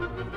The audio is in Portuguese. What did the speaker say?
Música